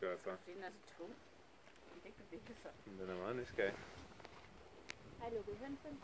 det gør så. Den er så tung. Den kan ikke bevæge sig. Men den er meget nysgerrig. Har I lukket hønsen?